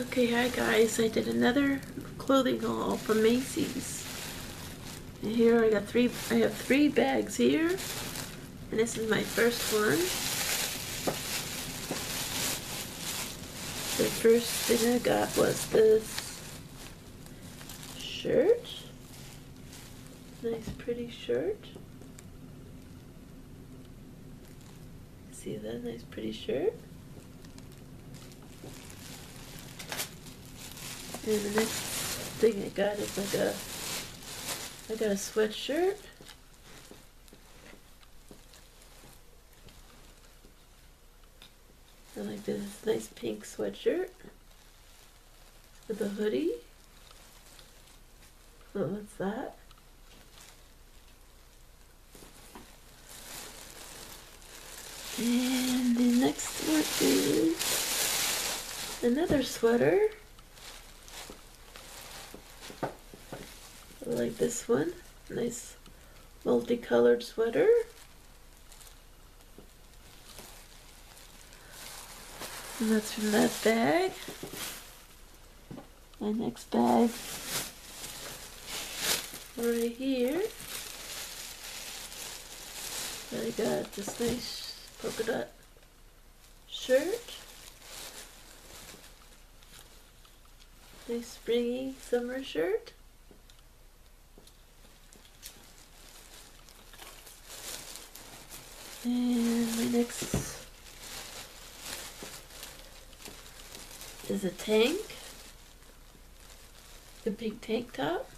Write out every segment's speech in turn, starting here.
Okay, hi guys. I did another clothing haul from Macy's. And here I got three, I have three bags here. And this is my first one. The first thing I got was this shirt. Nice pretty shirt. See that nice pretty shirt? And the next thing I got is like a, I got a sweatshirt. I like this nice pink sweatshirt with a hoodie. So what's that? And the next one is another sweater. Like this one. Nice multicolored sweater. And that's from that bag. My next bag right here. I got this nice polka dot shirt. Nice springy summer shirt. And my next is a tank. The pink tank top.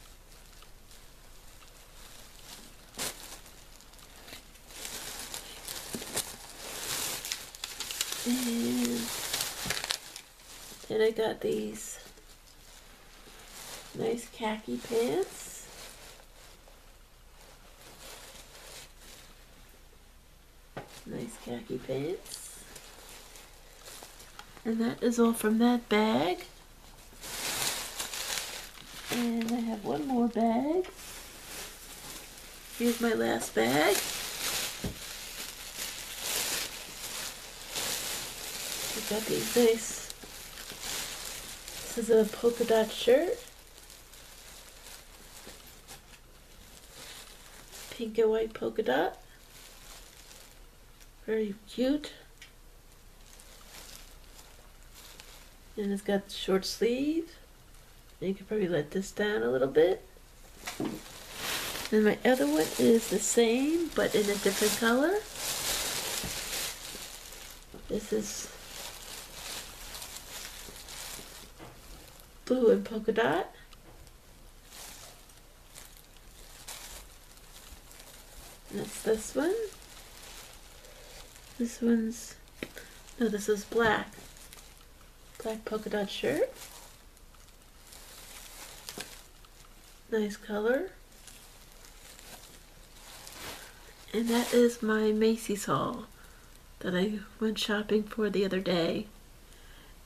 Mm-hmm. And then I got these nice khaki pants. Nice khaki pants. And that is all from that bag. And I have one more bag. Here's my last bag. These nice. This is a polka dot shirt. Pink and white polka dot. Very cute. And it's got short sleeve. You can probably let this down a little bit. And my other one is the same, but in a different color. This is blue and polka dot. That's this one. This one's, no, this is black. Black polka dot shirt. Nice color. And that is my Macy's haul that I went shopping for the other day.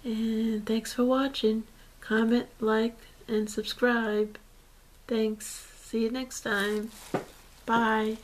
And thanks for watching. Comment, like, and subscribe. Thanks. See you next time. Bye.